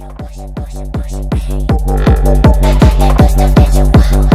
Yo, push, push, push, hey. Me gusta que yo bajo.